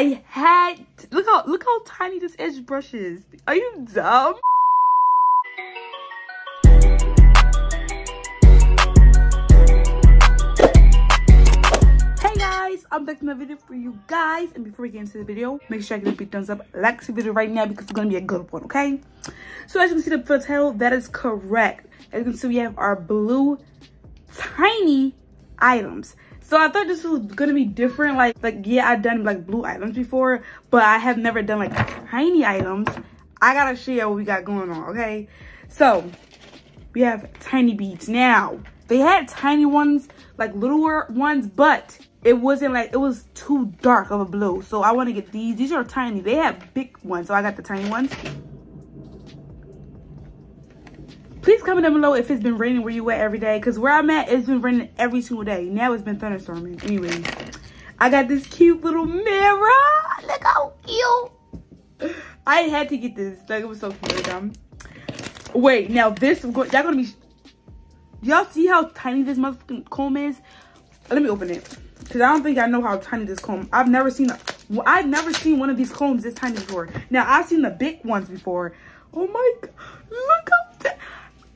I had look how look how tiny this edge brush is. Are you dumb? Hey guys, I'm back to my video for you guys. And before we get into the video, make sure I give a big thumbs up, like the video right now because it's gonna be a good one, okay? So as you can see the title, that is correct. As you can see, we have our blue tiny items. So I thought this was gonna be different. Like, like yeah, I've done like blue items before, but I have never done like tiny items. I gotta share what we got going on, okay? So we have tiny beads. Now, they had tiny ones, like littler ones, but it wasn't like, it was too dark of a blue. So I wanna get these. These are tiny. They have big ones, so I got the tiny ones. Please comment down below if it's been raining where you at every day. Because where I'm at, it's been raining every single day. Now it's been thunderstorming. Anyway, I got this cute little mirror. Look how cute. I had to get this. Like, it was so cute. Um, wait, now this, y'all gonna be, y'all see how tiny this motherfucking comb is? Let me open it. Because I don't think I know how tiny this comb. I've never seen, a, I've never seen one of these combs this tiny before. Now, I've seen the big ones before. Oh my, look how,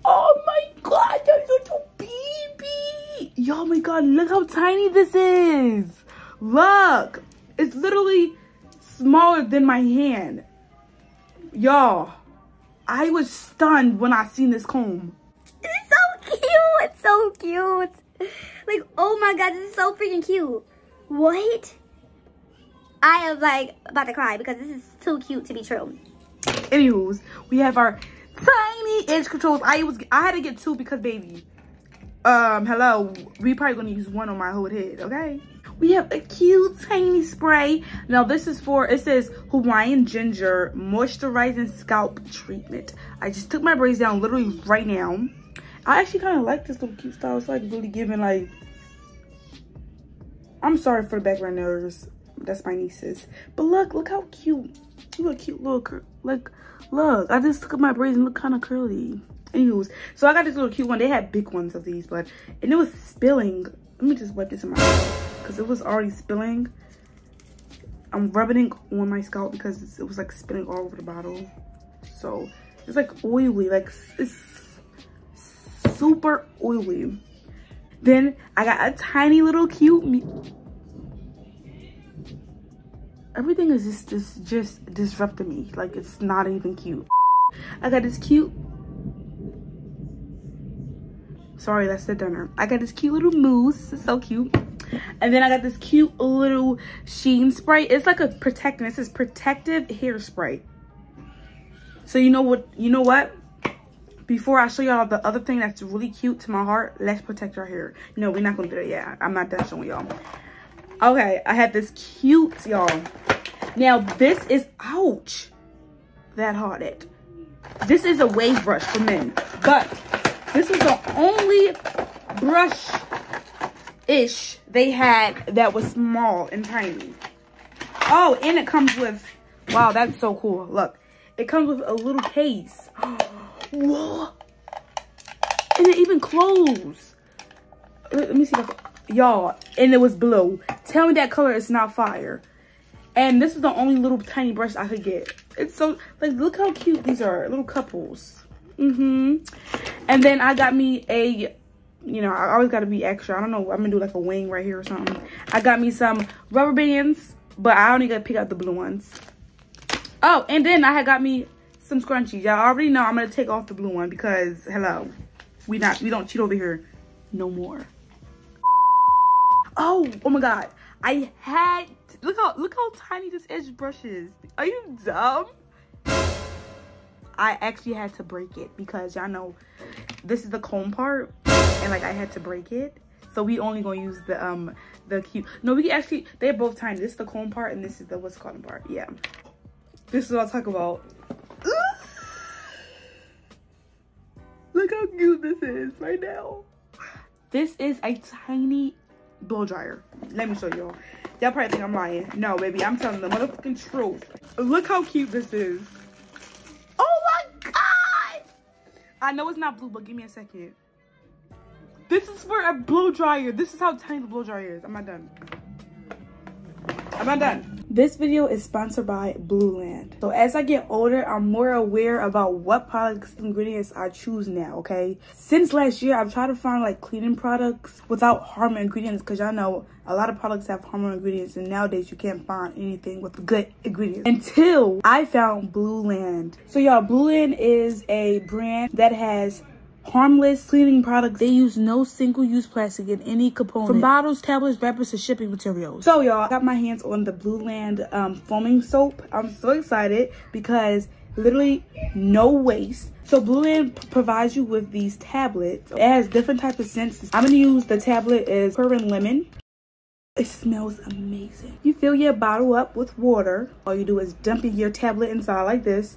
Oh my god, you're such a baby. Yo, oh my god, look how tiny this is. Look, it's literally smaller than my hand. Y'all, I was stunned when I seen this comb. It's so cute. It's so cute. Like, oh my god, this is so freaking cute. What? I am like about to cry because this is too cute to be true. Anywho's, we have our tiny edge controls. I was I had to get two because baby. Um, hello. We probably gonna use one on my whole head, okay? We have a cute tiny spray. Now this is for it says Hawaiian ginger moisturizing scalp treatment. I just took my braids down literally right now. I actually kind of like this little cute style. It's like really giving like I'm sorry for the background noise. That's my nieces. But look, look how cute. You Look cute little look Look, I just took up my braids and look kind of curly. Anyways, so I got this little cute one. They had big ones of these, but, and it was spilling. Let me just wipe this in my mouth because it was already spilling. I'm rubbing it on my scalp because it was like spilling all over the bottle. So it's like oily, like it's super oily. Then I got a tiny little cute everything is just just just disrupting me. Like it's not even cute. I got this cute. Sorry that's the dinner. I got this cute little mousse. It's so cute. And then i got this cute little sheen spray it's like a protectant it says protective hairspray so you know what you know what? Before I show y'all the other thing that's really cute to my heart, let's protect our hair. No, we're not gonna do that yet. I'm not done showing y'all. Okay, I have this cute, y'all. Now, this is, ouch, that hearted. This is a wave brush for men, but this was the only brush-ish they had that was small and tiny. Oh, and it comes with, wow, that's so cool. Look, it comes with a little case. Whoa. And it even closed. Let me see. Y'all, and it was blue. Tell me that color is not fire. And this is the only little tiny brush I could get. It's so, like, look how cute these are. Little couples. Mm-hmm. And then I got me a, you know, I always got to be extra. I don't know. I'm going to do like a wing right here or something. I got me some rubber bands, but I only got to pick out the blue ones. Oh, and then I had got me some scrunchies. Y'all already know I'm going to take off the blue one because, hello, we not, we don't cheat over here no more. Oh, oh my God. I had look how look how tiny this edge brush is. Are you dumb? I actually had to break it because y'all know this is the comb part and like I had to break it. So we only gonna use the um the cute no we actually they're both tiny. This is the comb part and this is the what's called part. Yeah. This is what I'll talk about. Look how cute this is right now. This is a tiny blow dryer. Let me show y'all. Y'all probably think I'm lying. No, baby, I'm telling the motherfucking truth. Look how cute this is. Oh my god! I know it's not blue, but give me a second. This is for a blow dryer. This is how tiny the blow dryer is. I'm not done. I'm not done. This video is sponsored by Blueland. So as I get older, I'm more aware about what products ingredients I choose now, okay? Since last year, I've tried to find like cleaning products without harmful ingredients because y'all know a lot of products have harmful ingredients and nowadays you can't find anything with good ingredients until I found Blueland. So y'all, Blueland is a brand that has harmless cleaning products. They use no single-use plastic in any component. From bottles, tablets, wrappers, to shipping materials. So y'all, I got my hands on the Blueland um, foaming soap. I'm so excited because literally no waste. So Blueland provides you with these tablets. It has different types of scents. I'm gonna use the tablet is purple lemon. It smells amazing. You fill your bottle up with water. All you do is dump your tablet inside like this.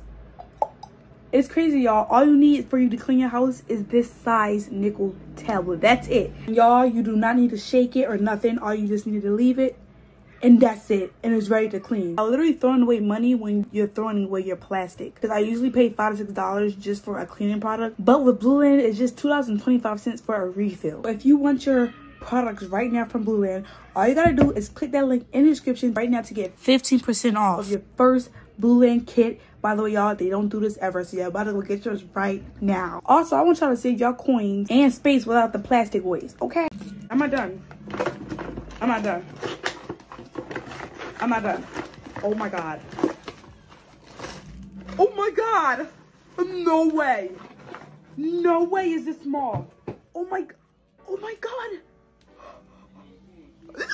It's crazy, y'all. All you need for you to clean your house is this size nickel tablet. That's it. Y'all, you do not need to shake it or nothing. All you just need to leave it and that's it and it's ready to clean i'm literally throwing away money when you're throwing away your plastic because i usually pay five to six dollars just for a cleaning product but with Blueland it's just two dollars and 25 cents for a refill if you want your products right now from Blueland all you gotta do is click that link in the description right now to get 15 percent off of your first Blueland kit by the way, y'all, they don't do this ever, so y'all better go get yours right now. Also, I want y'all to save y'all coins and space without the plastic waste, okay? I'm not done. I'm not done. I'm not done. Oh my God. Oh my God. No way. No way is this small. Oh my, oh my God. Look,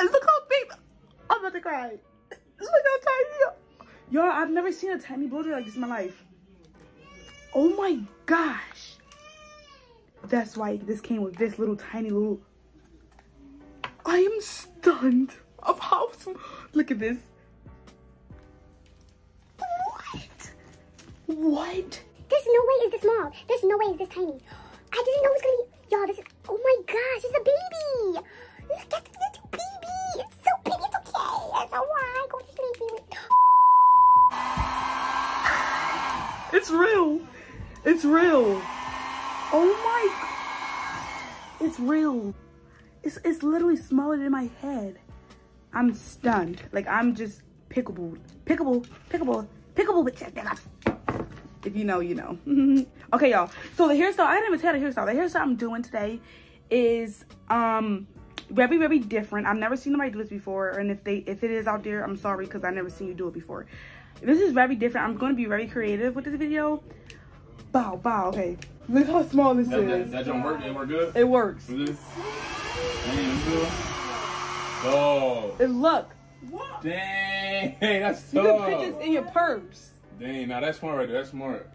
look how big. I'm about to cry. Look how tiny. Yo, I've never seen a tiny blow like this in my life. Oh my gosh. That's why this came with this little tiny little... I am stunned of how. Look at this. What? What? There's no way it's this small. There's no way it's this tiny. I didn't know it was gonna be... Y'all, this is... Oh my gosh, it's a baby. Look at the little baby. It's so big. It's okay. It's alright. It's real. It's real. Oh my. It's real. It's, it's literally smaller than my head. I'm stunned. Like, I'm just pickable. Pickable. Pickable. Pickable with If you know, you know. okay, y'all. So the hairstyle, I didn't even tell the hairstyle. The hairstyle I'm doing today is um very, very different. I've never seen nobody do this before. And if they if it is out there, I'm sorry because I never seen you do it before. This is very different. I'm going to be very creative with this video. Bow, bow. Okay. Look how small this that, is. That, that don't work? It work good? It works. This? Oh. And look. What? Dang, that's so. You can put this in your purse. Dang, now that's smart right there. That's smart.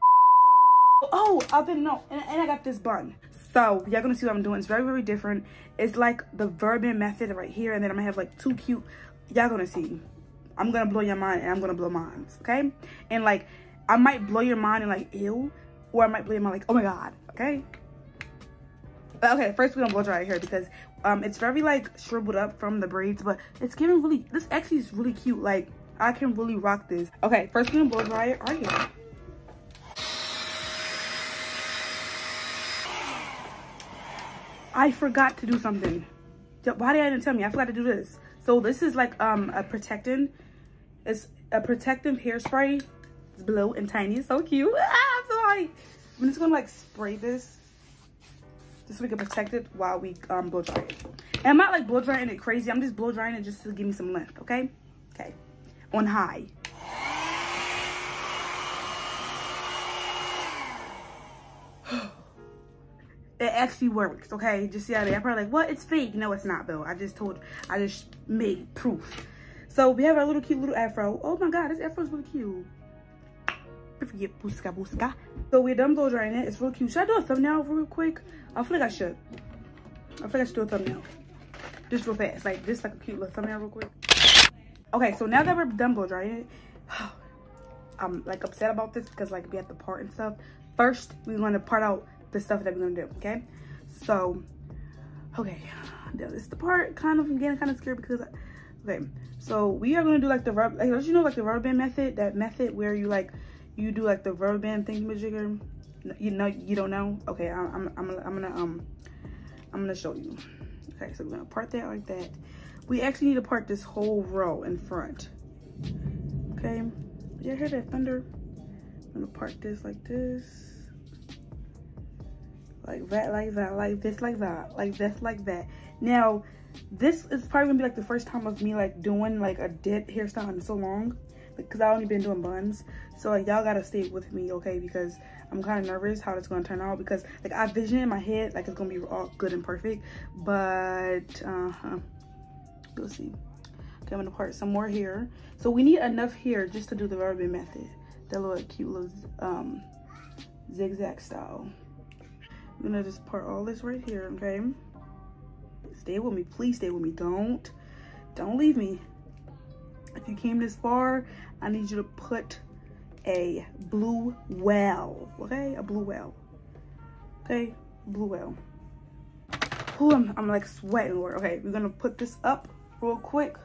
Oh, I didn't know. And, and I got this bun. So, y'all gonna see what I'm doing. It's very, very different. It's like the Verbin method right here. And then I'm gonna have like two cute. Y'all gonna see. I'm gonna blow your mind and I'm gonna blow minds, okay? And like, I might blow your mind and like, ew. Or I might blow your mind like, oh my God, okay? But okay, first we're gonna blow dry hair because um, it's very like shriveled up from the braids, but it's giving really, this actually is really cute. Like, I can really rock this. Okay, first we're gonna blow dry our hair. I forgot to do something. Why did I didn't tell me? I forgot to do this. So this is like um a protectant. It's a protective hairspray. It's blue and tiny. It's so cute. Ah, I'm so. I'm just gonna like spray this just so we can protect it while we um blow dry it. And I'm not like blow drying it crazy. I'm just blow drying it just to give me some length. Okay. Okay. On high. it actually works okay just see how they are probably like what it's fake no it's not though i just told i just made proof so we have our little cute little afro. Oh my god this afro is really cute. Forget buska buska so we're done blow drying it. It's real cute. Should i do a thumbnail real quick? I feel like i should. I feel like i should do a thumbnail. Just real fast. Like just like a cute little thumbnail real quick. Okay so now that we're done blow drying it i'm like upset about this because like we have to part and stuff. First we're going to part out the stuff that we're gonna do okay? So okay. Now this is the part kind of I'm getting kind of scared because okay so we are gonna do like the rub like don't you know like the rubber band method that method where you like you do like the rubber band thingamajigger you know you don't know okay I'm, I'm, I'm, I'm gonna um I'm gonna show you okay so we're gonna part that like that we actually need to part this whole row in front. Okay, you hear that thunder? I'm gonna part this like this. Like that, like that, like this, like that, like this, like that. Now, this is probably gonna be like the first time of me like doing like a dip hairstyle in so long because I only been doing buns. So like y'all gotta stay with me, okay? Because I'm kind of nervous how it's gonna turn out because like I vision in my head like it's gonna be all good and perfect, but uh huh. We'll see. Okay, I'm gonna part some more here. So we need enough here just to do the rubber method. That little cute little um zigzag style. I'm gonna just part all this right here, okay? Stay with me, please stay with me. Don't, don't leave me. If you came this far, I need you to put a blue well, okay? A blue well, okay? Blue well. Ooh, I'm, I'm like sweating, Lord. Okay, we're gonna put this up real quick.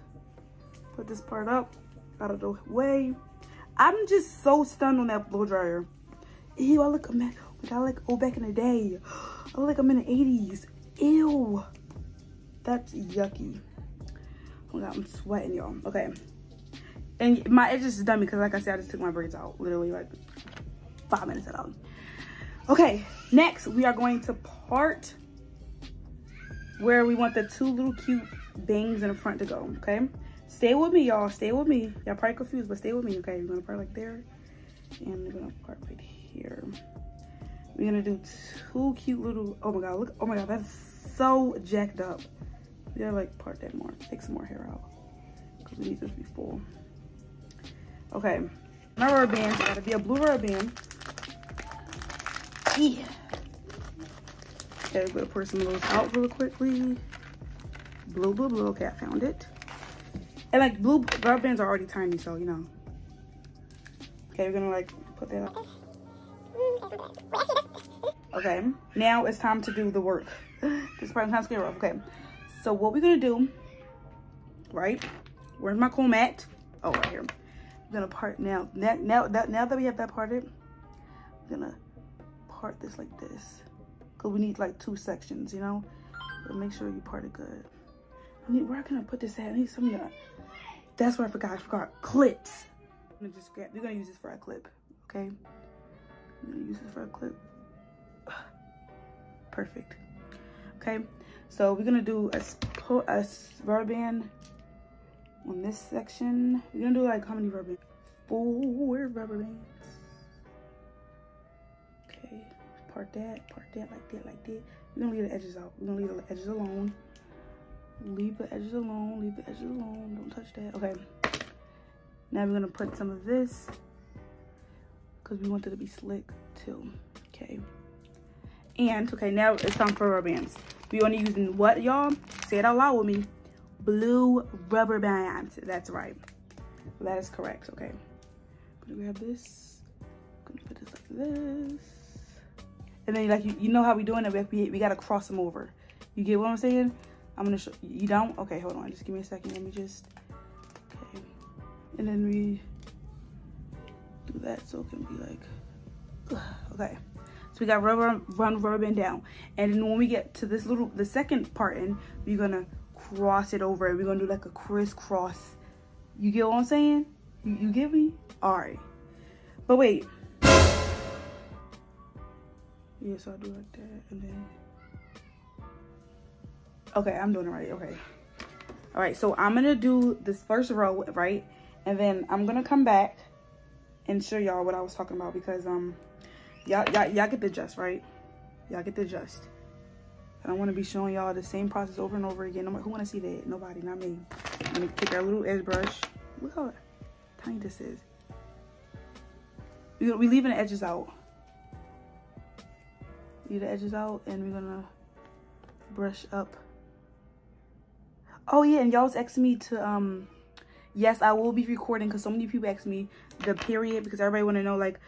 Put this part up, out of the way. I'm just so stunned on that blow dryer. Ew, I look, man, like I like, oh, back in the day. I look like I'm in the 80s. Ew. That's yucky. Oh God, I'm sweating, y'all. Okay. And my edges is done because, like I said, I just took my braids out. Literally, like, five minutes ago. Okay, next, we are going to part where we want the two little cute bangs in the front to go, okay? Stay with me, y'all. Stay with me. Y'all probably confused, but stay with me, okay? We're going to part like there. And we're going to part right here. We're going to do two cute little... Oh, my God. Look. Oh, my God. That's so jacked up. Gotta like part that more, take some more hair out. Cause we need this to be full. Okay, my rubber bands, gotta be a blue rubber band. Yeah. Okay, we're gonna pour some of those out real quickly. Blue, blue, blue, okay, I found it. And like blue rubber bands are already tiny, so you know. Okay, we're gonna like put that up. Okay, now it's time to do the work. this part kind of rough. Okay, so what we're gonna do, right? Where's my comb at? Oh, right here. I'm gonna part now. Now, now that now that we have that parted, I'm gonna part this like this. Cause we need like two sections, you know. But make sure you part it good. I need where can I put this at? I need something. To, that's what I forgot. I forgot clips. I'm gonna just grab. We're gonna use this for a clip. Okay. I'm gonna use this for a clip. Perfect. Okay. So we're gonna do a, a rubber band on this section. We're gonna do like how many rubber bands? Four rubber bands. Okay, part that, part that, like that, like that. We're gonna leave the edges out. We're gonna leave the edges alone. Leave the edges alone, leave the edges alone. Don't touch that. Okay. Now we're gonna put some of this because we want it to be slick too. Okay. And okay, now it's time for rubber bands. We only using what, y'all? Say it out loud with me. Blue rubber bands. That's right. That is correct. Okay. I'm gonna grab this. I'm gonna put this like this. And then like you, you know how we doing it? We, we gotta cross them over. You get what I'm saying? I'm gonna show you don't? Okay, hold on. Just give me a second. Let me just okay. And then we do that so it can be like okay. So we got rubber, run rubber band down. And then when we get to this little, the second part in, we're gonna cross it over. We're gonna do like a crisscross. You get what I'm saying? You, you get me? All right. But wait. Yeah, so I do like that and then. Okay, I'm doing it right, okay. All right, so I'm gonna do this first row, right? And then I'm gonna come back and show y'all what I was talking about because um y'all get the gist, right? Y'all get the gist. I don't want to be showing y'all the same process over and over again. Who want to see that? Nobody, not me. I'm gonna take our little edge brush. Look how tiny this is. We we leaving the edges out. Leave the edges out, and we're gonna brush up. Oh yeah, and y'all was asking me to um. Yes, I will be recording because so many people ask me the period because everybody want to know like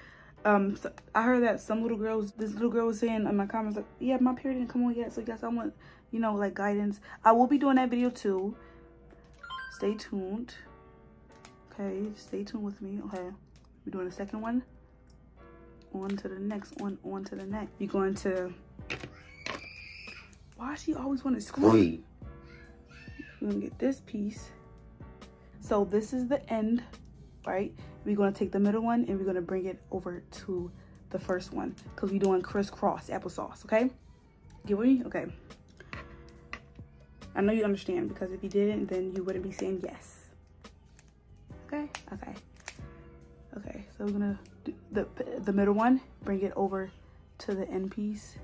um so i heard that some little girls this little girl was saying in my comments like yeah my period didn't come on yet so yes i want you know like guidance. I will be doing that video too. Stay tuned. Okay stay tuned with me. Okay we're doing the second one. On to the next one on to the next. You're going to why she always want to squeeze we're gonna get this piece. So this is the end, right? We're gonna take the middle one and we're gonna bring it over to the first one because we're doing crisscross applesauce, okay? Get with me? Okay. I know you understand because if you didn't, then you wouldn't be saying yes. Okay, okay. Okay, so we're gonna do the, the middle one, bring it over to the end piece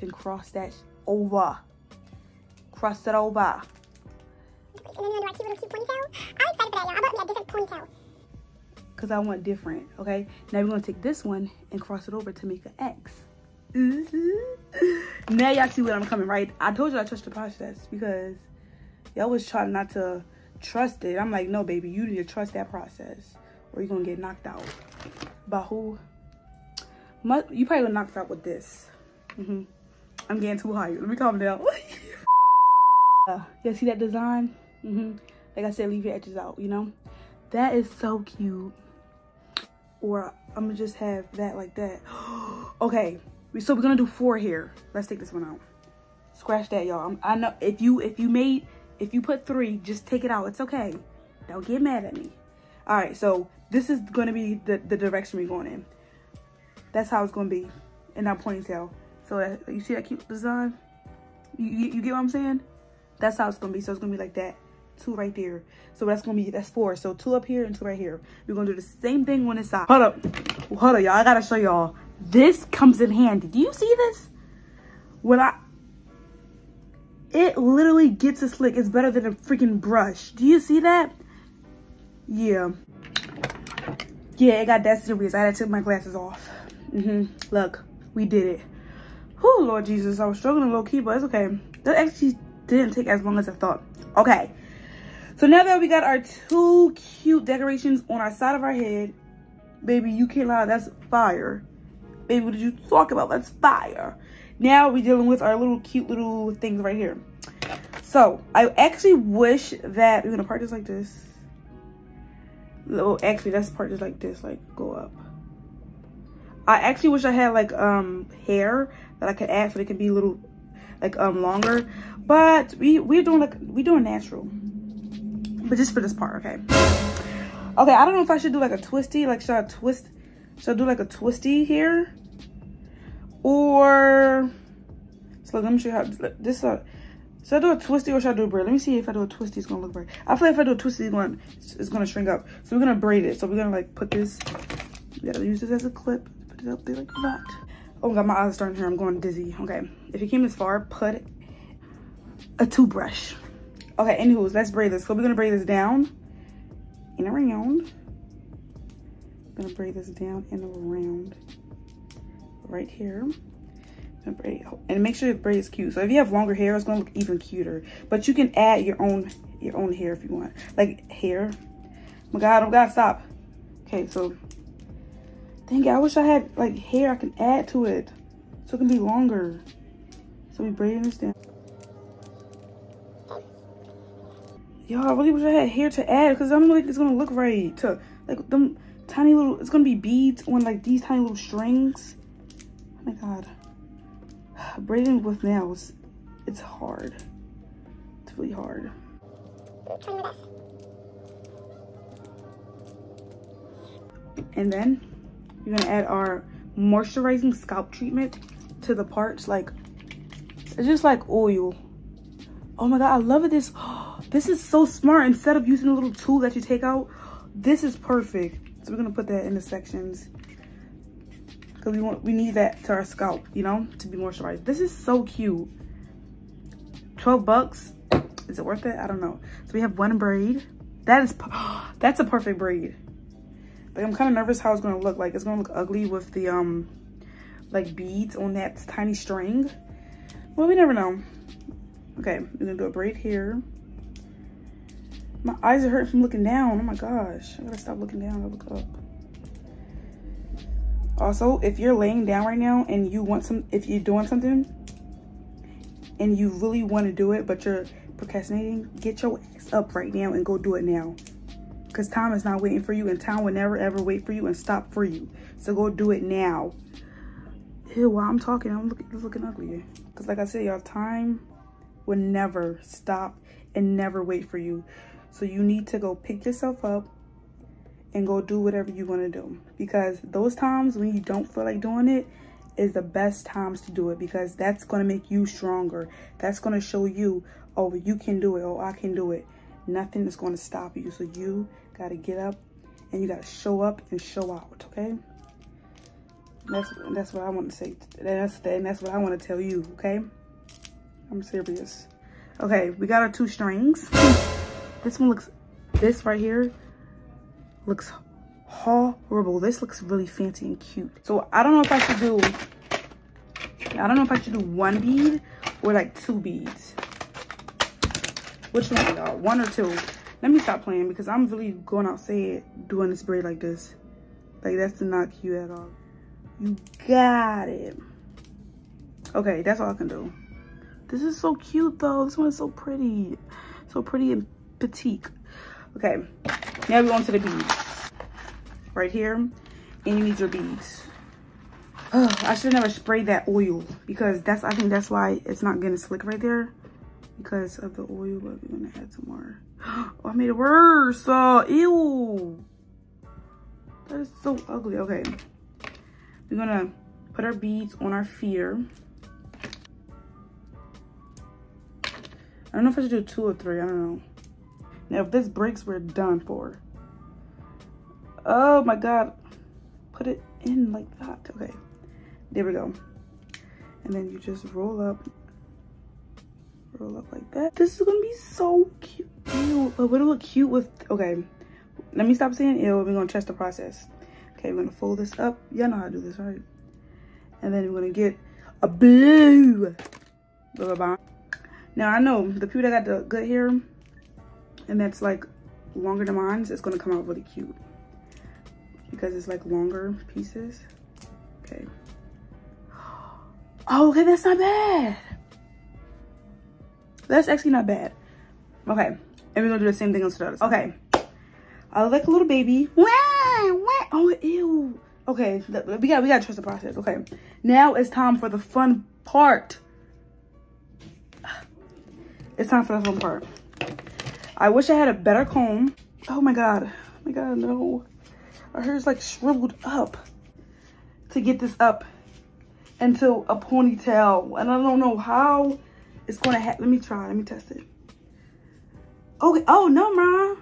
and cross that over. Cross it over. And then I a little cute ponytail? I'm excited for that, y'all. About to be a different ponytail. Cause I want different, okay? Now we're gonna take this one and cross it over to make an X. Now y'all see what I'm coming, right? I told you I trust the process because y'all was trying not to trust it. I'm like, no, baby, you need to trust that process or you're gonna get knocked out. By who? You probably gonna knocked out with this. Mm -hmm. I'm getting too high. Let me calm down. uh, you see that design? Mm -hmm. Like I said, leave your edges out, you know? That is so cute. Or I'm gonna just have that like that. okay, so we're gonna do four here. Let's take this one out. Scratch that, y'all. I know if you if you made if you put three, just take it out. It's okay. Don't get mad at me. All right, so this is gonna be the the direction we're going in. That's how it's gonna be in that ponytail. So that, you see that cute design? You, you, you get what I'm saying? That's how it's gonna be. So it's gonna be like that. Two right there. So that's gonna be that's four. So two up here and two right here. We're gonna do the same thing on this side. Hold up. Hold up, y'all. I gotta show y'all. This comes in handy. Do you see this? When I it literally gets a slick. It's better than a freaking brush. Do you see that? Yeah. Yeah, it got that serious. I had to take my glasses off. Mm-hmm. Look, we did it. Oh, Lord Jesus. I was struggling low key, but it's okay. That actually didn't take as long as I thought. Okay. So now that we got our two cute decorations on our side of our head, baby, you can't lie, that's fire. Baby, what did you talk about? That's fire. Now we're dealing with our little cute little things right here. So I actually wish that we're gonna part this like this. Little, actually, that's part just like this, like go up. I actually wish I had like um hair that I could add so it could be a little like um longer. But we we're doing like we're doing natural. But just for this part, okay. Okay, I don't know if I should do like a twisty, like should I twist should I do like a twisty here? Or so let me show you how this uh should I do a twisty or should I do a braid? Let me see if I do a twisty, it's gonna look right. I feel like if I do a twisty, it's gonna, it's gonna shrink up. So we're gonna braid it. So we're gonna like put this, we gotta use this as a clip, put it up there like that. Oh my God, my eyes are starting hurt. I'm going dizzy. Okay, if you came this far, put a toothbrush. Okay, anywho, let's braid this. So we're gonna braid this down and around. I'm gonna braid this down and around right here. And braid and make sure the braid is cute. So if you have longer hair it's gonna look even cuter. But you can add your own your own hair if you want. Like hair. My god oh god stop. Okay so dang it i wish i had like hair i can add to it so it can be longer. So we braiding this down Yo, I really wish I had hair to add because I don't think it's gonna look right. To like them tiny little, it's gonna be beads on like these tiny little strings. Oh my god. Braiding with nails, it's hard. It's really hard. And then you're gonna add our moisturizing scalp treatment to the parts. Like, it's just like oil. Oh my god, I love this. Oh, This is so smart. Instead of using a little tool that you take out, this is perfect. So we're gonna put that in the sections because we want we need that to our scalp, you know, to be moisturized. This is so cute. 12 bucks. Is it worth it? I don't know. So we have one braid. That is that's a perfect braid. Like I'm kind of nervous how it's gonna look. Like it's gonna look ugly with the um like beads on that tiny string. Well, we never know. Okay, we're gonna do a braid here. My eyes are hurting from looking down. Oh my gosh. I gotta stop looking down. I look up. Also, if you're laying down right now and you want some, if you're doing something and you really want to do it, but you're procrastinating, get your ass up right now and go do it now. Because time is not waiting for you and time will never ever wait for you and stop for you. So go do it now. Ew, while I'm talking, I'm looking, looking ugly. Because like I said, y'all, time will never stop and never wait for you. So you need to go pick yourself up and go do whatever you want to do. Because those times when you don't feel like doing it is the best times to do it because that's going to make you stronger. That's going to show you, oh, you can do it. Oh, I can do it. Nothing is going to stop you. So you got to get up and you got to show up and show out, okay? That's that's what I want to say. That's and that's what I want to tell you, okay? I'm serious. Okay, we got our two strings. This one looks, this right here looks horrible. This looks really fancy and cute. So I don't know if I should do, I don't know if I should do one bead or like two beads. Which one y'all? One or two? Let me stop playing because I'm really going outside doing this braid like this. Like that's not cute at all. You got it. Okay, that's all I can do. This is so cute though. This one is so pretty. So pretty and petite. Okay, now we're on to the beads. Right here, and you need your beads. Oh, I should never sprayed that oil because that's, I think that's why it's not getting slick right there because of the oil, but we're gonna add some more. Oh, I made it worse. Uh, ew. That is so ugly. Okay. We're gonna put our beads on our feeder. I don't know if I should do two or three. I don't know. Now, if this breaks, we're done for. Oh my God. Put it in like that. Okay. There we go. And then you just roll up. Roll up like that. This is going to be so cute. But would it look cute with... Okay. Let me stop saying ew. We're going to trust the process. Okay, we're going to fold this up. Y'all know how to do this, right? And then we're going to get a blue. Now, I know the people that got the good hair, and that's like longer than mine, it's to come out really cute. Because it's like longer pieces. Okay. Oh, okay, that's not bad. That's actually not bad. Okay, and we're gonna do the same thing on the Okay, I like a little baby. Wah, wah. Oh, ew. Okay, we got we gotta trust the process. Okay, now it's time for the fun part. It's time for the fun part. I wish I had a better comb. Oh my god. Oh my god, no. Our hair's like shriveled up to get this up into a ponytail. And I don't know how it's gonna happen. Let me try, let me test it. Okay, oh, no, ma.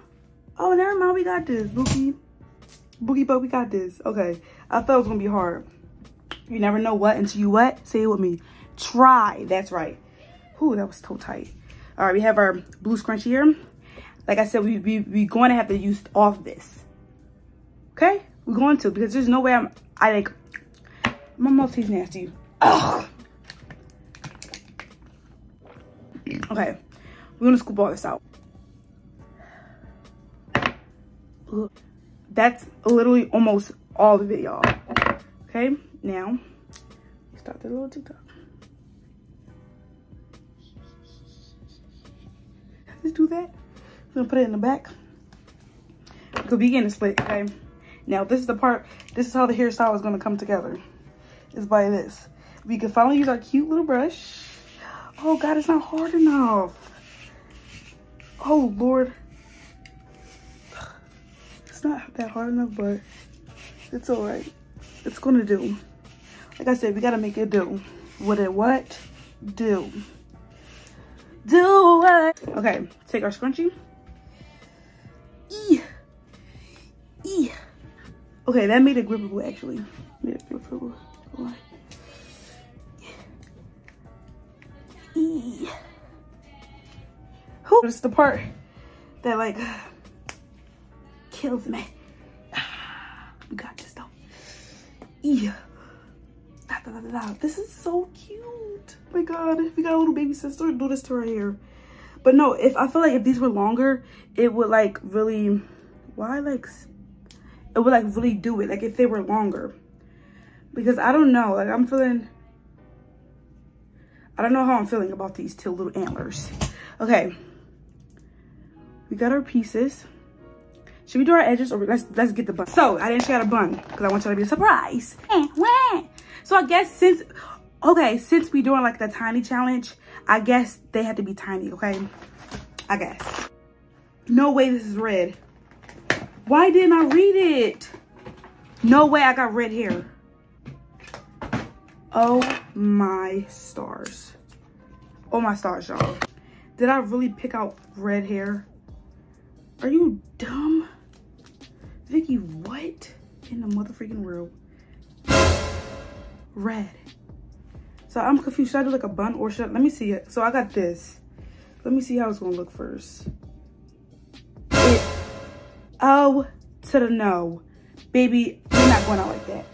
Oh, never mind, we got this, Boogie. Boogie Bug, we got this. Okay, I thought it was gonna be hard. You never know what until you what? Say it with me. Try, that's right. Ooh, that was so tight. All right, we have our blue scrunchie here. Like I said, we, we, we're going to have to use all of this. Okay? We're going to because there's no way I'm, I like, my mouth tastes nasty. Ugh. Okay, we're gonna scoop all this out. That's literally almost all of it, y'all. Okay, now, start the little TikTok. Let's do that. Gonna put it in the back. Could begin to split, okay? Now, this is the part, this is how the hairstyle is gonna come together. Is by this. We can finally use our cute little brush. Oh God, it's not hard enough. Oh Lord. It's not that hard enough, but it's all right. It's gonna do. Like I said, we gotta make it do. What it what? Do. Do what? Okay, take our scrunchie. Okay, that made it grippable actually. Made it grippable. E. Whew. It's the part that like kills me. We got this though. E. Da, da, da, this is so cute. Oh my God, we got a little baby sister. Do this to her hair. But no, if I feel like if these were longer, it would like really, why like, it would like really do it. Like if they were longer. Because I don't know, like I'm feeling, I don't know how I'm feeling about these two little antlers. Okay, we got our pieces. Should we do our edges or let's let's get the bun? So I didn't share a bun because I want y'all to be a surprise. Eh, so I guess since okay, since we're doing like the tiny challenge, I guess they had to be tiny, okay? I guess. No way this is red. Why didn't I read it? No way I got red hair. Oh my stars. Oh my stars, y'all. Did I really pick out red hair? Are you dumb? Vickey, what in the motherfucking world? Red. So I'm confused. Should I do like a bun or should I, let me see it. So I got this. Let me see how it's gonna look first. Oh, to the no. Baby, we're not going out like that.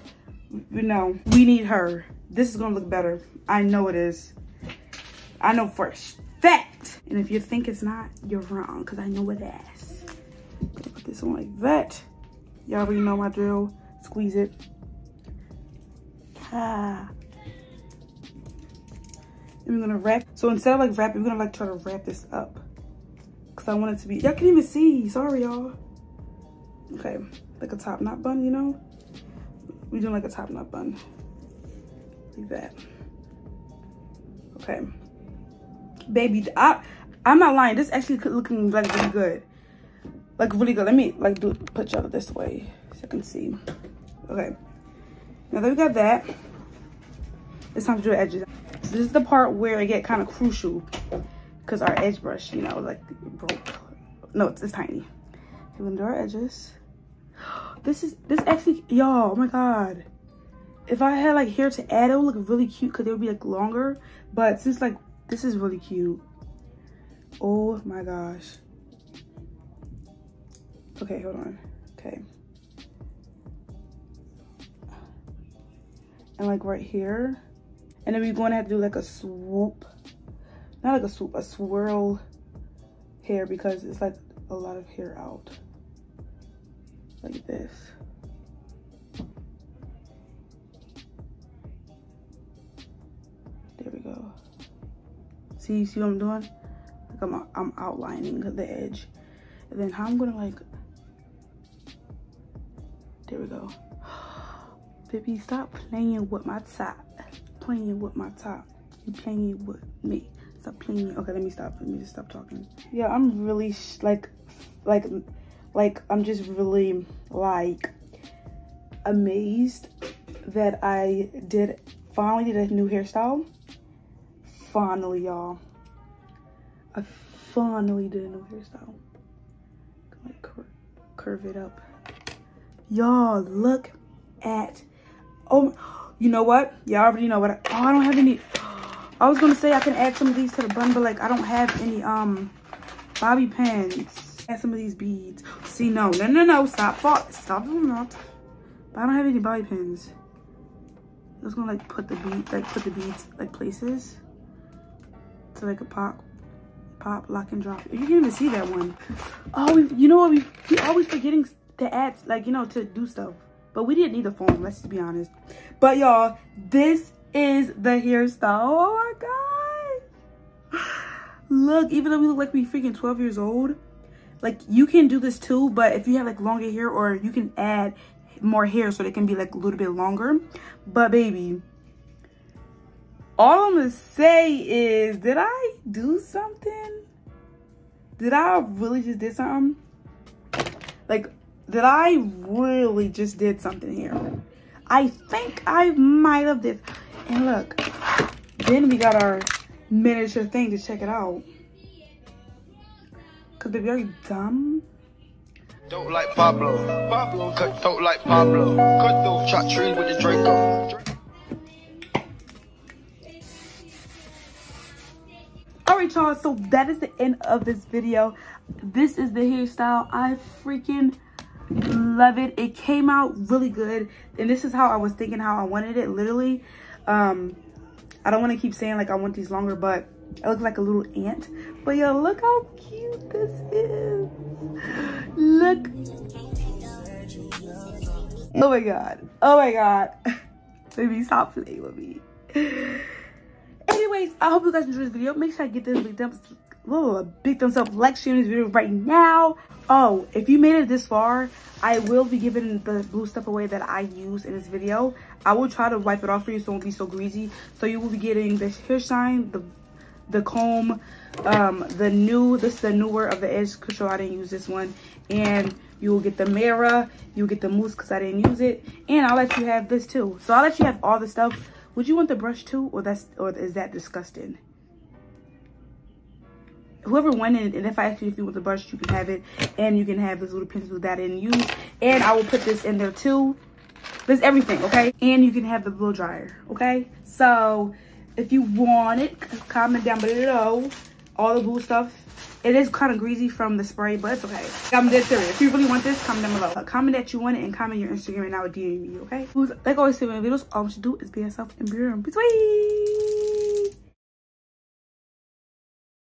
You know, we need her. This is gonna look better. I know it is. I know for a fact. And if you think it's not, you're wrong, because I know it is. Put this on like that. Y'all already know my drill. Squeeze it. Ah. And we're gonna wrap. So instead of like wrapping, we're gonna like try to wrap this up. Cause I want it to be, y'all can't even see. Sorry, y'all. Okay, like a top knot bun, you know? We doing like a top knot bun. Like that. Okay. Baby, I, I'm not lying. This actually looking like really good. Like really good. Let me like do put y'all this way so you can see. Okay. Now that we got that, it's time to do edges. This is the part where it get kind of crucial because our edge brush, you know, like broke. No, it's, it's tiny. We're gonna do our edges. This is, this actually, y'all, oh my God. If I had like hair to add, it would look really cute because it would be like longer. But since like, this is really cute. Oh my gosh. Okay, hold on. Okay. And like right here. And then we're going to have to do like a swoop. Not like a swoop, a swirl hair because it's like a lot of hair out. Like this. There we go. See, see what I'm doing? Like I'm, I'm outlining the edge. And then how I'm gonna like, there we go. Baby, stop playing with my top. Playing with my top. You playing with me. Stop playing. Okay, let me stop. Let me just stop talking. Yeah, I'm really like, like, like, I'm just really like amazed that I did finally did a new hairstyle. Finally, y'all. I finally did a new hairstyle. Like cur curve it up. Y'all, look at oh you know what? Y'all already know what I, oh, I don't have any I was gonna say I can add some of these to the bun, but like I don't have any um bobby pins. Add some of these beads. See, no, no, no, no, stop, stop, stop doing that. But I don't have any bobby pins. I was gonna like put the bead, like put the beads like places to like a pop, pop, lock and drop. You can't even see that one. Oh, we, you know what? We we always forgetting to add, like you know, to do stuff. But we didn't need the foam, let's be honest. But y'all, this is the hairstyle. Oh my god. Look, even though we look like we freaking 12 years old, like you can do this too, but if you have like longer hair or you can add more hair so they can be like a little bit longer. But baby, all I'm gonna say is, did I do something? Did I really just did something? Like, did I really just did something here? I think I might have did. And look, then we got our miniature thing to check it out. Cause they're very dumb? Dope like Pablo. Pablo. Cut dope like Pablo. Cut dope. Chop trees with the Draco. Alright y'all, so that is the end of this video. This is the hairstyle. I freaking love it. It came out really good. And this is how I was thinking how I wanted it, literally. Um, I don't want to keep saying like I want these longer, but it looks like a little ant. But yo, look how cute this is. Look. Oh my god. Oh my god. Baby, stop playing with me. Anyways, I hope you guys enjoyed this video. Make sure I get this big thumbs, whoa, big thumbs up, like, share this video right now. Oh, if you made it this far, I will be giving the blue stuff away that I use in this video. I will try to wipe it off for you so it won't be so greasy. So you will be getting the hair shine, the the comb, um, the new, this is the newer of the edge control. I didn't use this one. And you will get the mirror, you'll get the mousse because I didn't use it. And I'll let you have this too. So I'll let you have all the stuff. Would you want the brush too? Or that's or is that disgusting? whoever won it, and if I ask you if you want the brush, you can have it. And you can have this little pencil that I didn't use. And I will put this in there too. There's everything, okay? And you can have the blow dryer, okay? So if you want it, comment down below all the blue stuff. It is kind of greasy from the spray, but it's okay. I'm dead serious. If you really want this, comment down below. Uh, comment that you want it and comment your Instagram and I will DM you, okay? Like always say in videos, all you should do is be yourself and be your own. Be sweet.